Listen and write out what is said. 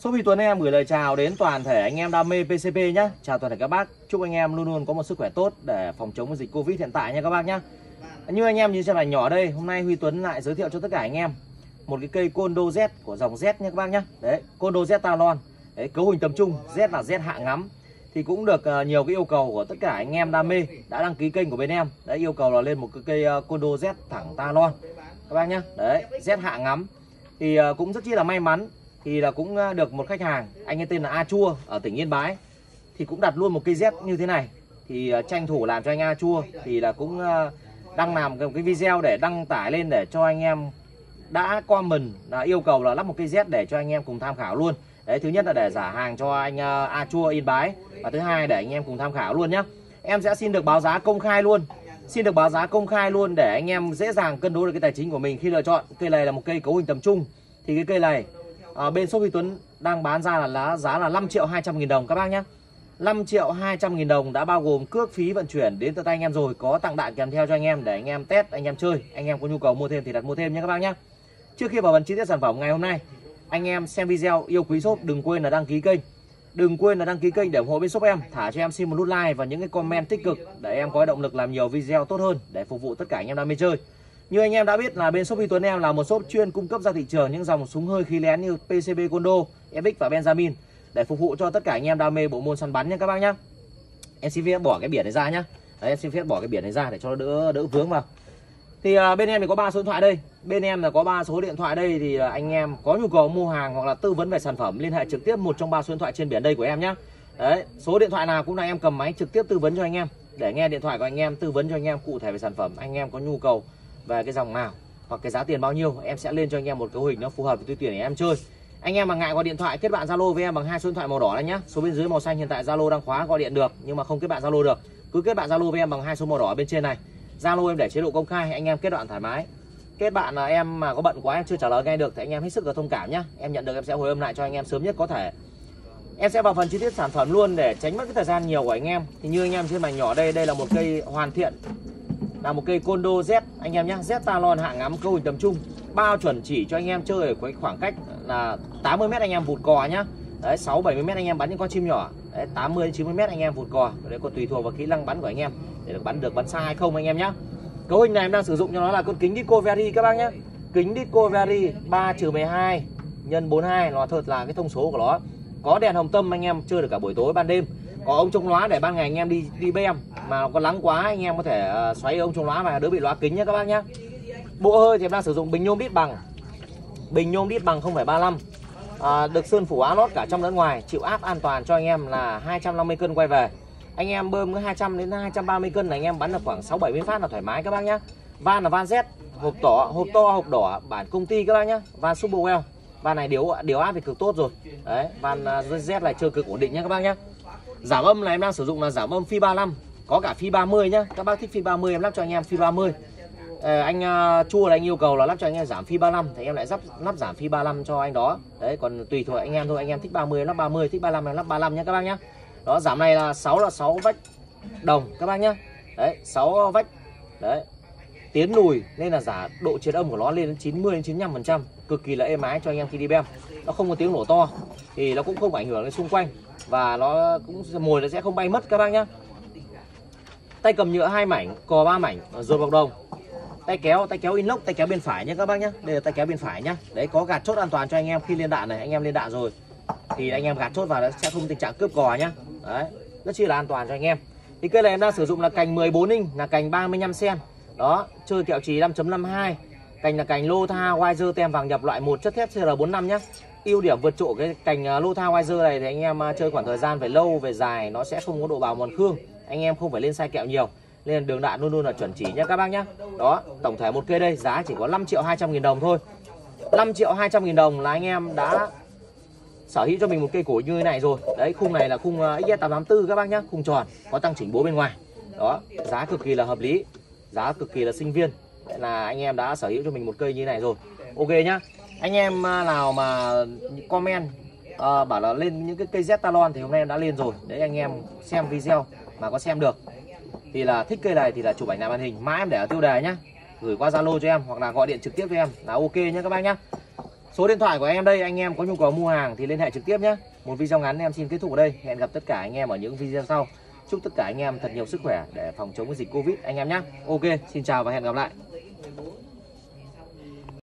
Sophie Huy Tuấn em gửi lời chào đến toàn thể anh em đam mê PCP nhé. Chào toàn thể các bác. Chúc anh em luôn luôn có một sức khỏe tốt để phòng chống dịch Covid hiện tại nha các bác nhé. Như anh em như trên ảnh nhỏ đây, hôm nay Huy Tuấn lại giới thiệu cho tất cả anh em một cái cây Condo Z của dòng Z nha các bác nhé. Đấy, Condo Z Talon. Đấy, cấu hình tầm trung, Z là Z hạ ngắm. Thì cũng được ờ, nhiều cái yêu cầu của tất cả anh em đam mê đã đăng ký kênh của bên em. Đã yêu cầu là lên một cái cây ờ, Condo Z thẳng Talon. Các bác nhé. Đấy, Z hạ ngắm. Thì ờ, cũng rất chi là may mắn thì là cũng ờ, được một khách hàng, anh ấy tên là A Chua ở tỉnh Yên Bái. Thì cũng đặt luôn một cây Z như thế này. Thì ờ, tranh thủ làm cho anh A Chua thì là cũng ờ, đang làm một cái video để đăng tải lên để cho anh em đã comment là yêu cầu là lắp một cây Z để cho anh em cùng tham khảo luôn. Đấy, thứ nhất là để giả hàng cho anh A Chua Yên Bái. Và thứ hai để anh em cùng tham khảo luôn nhé em sẽ xin được báo giá công khai luôn. Xin được báo giá công khai luôn để anh em dễ dàng cân đối được cái tài chính của mình khi lựa chọn. Cây này là một cây cấu hình tầm trung. Thì cái cây này à, bên shop Huy Tuấn đang bán ra là lá giá là 5 triệu 200 nghìn đồng các bác nhé 5 triệu 200 nghìn đồng đã bao gồm cước phí vận chuyển đến tận tay anh em rồi có tặng đạn kèm theo cho anh em để anh em test anh em chơi. Anh em có nhu cầu mua thêm thì đặt mua thêm nhé các bác nhé trước khi vào phần chi tiết sản phẩm ngày hôm nay anh em xem video yêu quý shop đừng quên là đăng ký kênh. Đừng quên là đăng ký kênh để ủng hộ bên shop em. Thả cho em xin một nút like và những cái comment tích cực để em có động lực làm nhiều video tốt hơn để phục vụ tất cả anh em đam mê chơi như anh em đã biết là bên shop Huy Tuấn em là một shop chuyên cung cấp ra thị trường những dòng súng hơi khí lén như PCB Condo, FX và Benjamin để phục vụ cho tất cả anh em đam mê bộ môn săn bắn nha các bác nhá. Em xin phép bỏ cái biển này ra nhá. Đấy, em xin phép bỏ cái biển này ra để cho nó đỡ đỡ vướng vào. Thì à, bên em thì có ba số điện thoại đây. Bên em là có ba số điện thoại đây thì à, anh em có nhu cầu mua hàng hoặc là tư vấn về sản phẩm liên hệ trực tiếp một trong ba số điện thoại trên biển đây của em nhá. Đấy, số điện thoại nào cũng là em cầm máy trực tiếp tư vấn cho anh em để nghe điện thoại của anh em tư vấn cho anh em cụ thể về sản phẩm anh em có nhu cầu về cái dòng nào, hoặc cái giá tiền bao nhiêu, em sẽ lên cho anh em một cấu hình nó phù hợp với tư tuyển để em chơi. Anh em mà ngại gọi điện thoại, kết bạn zalo với em bằng hai số điện thoại màu đỏ này nhá. Số bên dưới màu xanh hiện tại zalo đang khóa, gọi điện được, nhưng mà không kết bạn zalo được. Cứ kết bạn zalo với em bằng hai số màu đỏ bên trên này. Zalo em để chế độ công khai, anh em kết bạn thoải mái. Kết bạn là em mà có bận quá, em chưa trả lời ngay được, thì anh em hết sức là thông cảm nhá. Em nhận được, em sẽ hồi âm lại cho anh em sớm nhất có thể. Em sẽ vào phần chi tiết sản phẩm luôn để tránh mất cái thời gian nhiều của anh em. Thì như anh em trên màn nhỏ đây đây là một cây hoàn thiện là một cây Condo Z. Anh em nhé, Z Talon hạng ngắm cấu hình tầm trung. Bao chuẩn chỉ cho anh em chơi ở cái khoảng cách là 80 m anh em vụt cò nhá. Đấy 6 70 m anh em bắn những con chim nhỏ. Đấy 80 90 m anh em vụt cò. Đấy còn tùy thuộc vào kỹ năng bắn của anh em. Để được bắn được bắn xa hay không anh em nhé cấu hình này em đang sử dụng cho nó là con kính Discovery các bác nhé kính Discovery 3 12 nhân 42 nó thật là cái thông số của nó. Có đèn hồng tâm anh em chơi được cả buổi tối ban đêm có ông chống lóa để ban ngày anh em đi đi bem. Mà có nắng quá anh em có thể ờ, xoáy ông chống lóa và đỡ bị lóa kính nhé các bác nhé bộ hơi thì em đang sử dụng bình nhôm đít bằng. Bình nhôm đít bằng 0,35 à, được sơn phủ á lót cả trong lẫn ngoài chịu áp an toàn cho anh em là 250 cân quay về. Anh em bơm cái 200 đến 230 cân là anh em bắn được khoảng 6 70 phát là thoải mái các bác nhé van là van Z hộp đỏ hộp to hộp đỏ bản công ty các bác nhá. Van Superwell. Van này điều điều áp thì cực tốt rồi. Đấy van ờ, Z này chơi cực ổn định nhá các bác nhé giảm âm là em đang sử dụng là giảm âm phi 35 có cả phi 30 nhá. Các bác thích phi 30 em lắp cho anh em phi 30 à, ờ, anh uh, chua là anh yêu cầu là lắp cho anh em giảm phi 35 thì em lại lắp lắp giảm phi 35 cho anh đó. Đấy còn tùy thuộc anh em thôi anh em thích 30 em lắp 30 thích 35 em lắp 35 nhá các bác nhá. Đó giảm này là 6 là 6 vách đồng các bác nhá. Đấy 6 vách. Đấy tiến lùi nên là giả độ triệt âm của nó lên đến 90 đến 95 phần trăm cực kỳ là êm ái cho anh em khi đi bem. Nó không có tiếng nổ to, thì nó cũng không ảnh hưởng đến xung quanh, và nó cũng mồi nó sẽ không bay mất các bác nhá. Tay cầm nhựa hai mảnh, cò ba mảnh, rồi bọc đồng. Tay kéo tay kéo inox, tay kéo bên phải nhé các bác nhá. Đây là tay kéo bên phải nhá. Đấy, có gạt chốt an toàn cho anh em khi lên đạn này, anh em lên đạn rồi. Thì anh em gạt chốt vào sẽ không tình trạng cướp cò nhá. Đấy, rất chi là an toàn cho anh em. Thì cây này em đang sử dụng là cành 14 inch, là cành 35 cm đó, chơi kẹo trì 5.52 cành là cành lô tha wiser tem vàng nhập loại một chất thép CR45 nhá ưu điểm vượt trội cái cành à, Lotha lô tha wiser này thì anh em à, chơi khoảng thời gian về lâu, về dài, nó sẽ không có độ bào mòn khương. Anh em không phải lên sai kẹo nhiều, nên đường đạn luôn luôn là chuẩn chỉ nhá các bác nhá đó, tổng thể một cây đây, giá chỉ có 5 triệu 200 nghìn đồng thôi. 5 triệu 200 nghìn đồng là anh em đã sở hữu cho mình một cây cổ như thế này rồi. Đấy, khung này là khung à, XS884 các bác nhá khung tròn, có tăng chỉnh bố bên ngoài. Đó, giá cực kỳ là hợp lý, giá cực kỳ là sinh viên là anh em đã sở hữu cho mình một cây như này rồi. Ok nhá. Anh em à, nào mà comment uh, bảo là lên những cái cây Z Talon thì hôm nay em đã lên rồi. Đấy anh em xem video mà có xem được. Thì là thích cây này thì là chụp ảnh lại màn hình. Mã em để ở tiêu đề nhá. Gửi qua Zalo cho em hoặc là gọi điện trực tiếp cho em là ok nhé các bác nhá. Số điện thoại của em đây anh em có nhu cầu mua hàng thì liên hệ trực tiếp nhé một video ngắn em xin kết thúc ở đây. Hẹn gặp tất cả anh em ở những video sau. Chúc tất cả anh em thật nhiều sức khỏe để phòng chống cái dịch covid anh em nhé ok xin chào và hẹn gặp lại. Legault.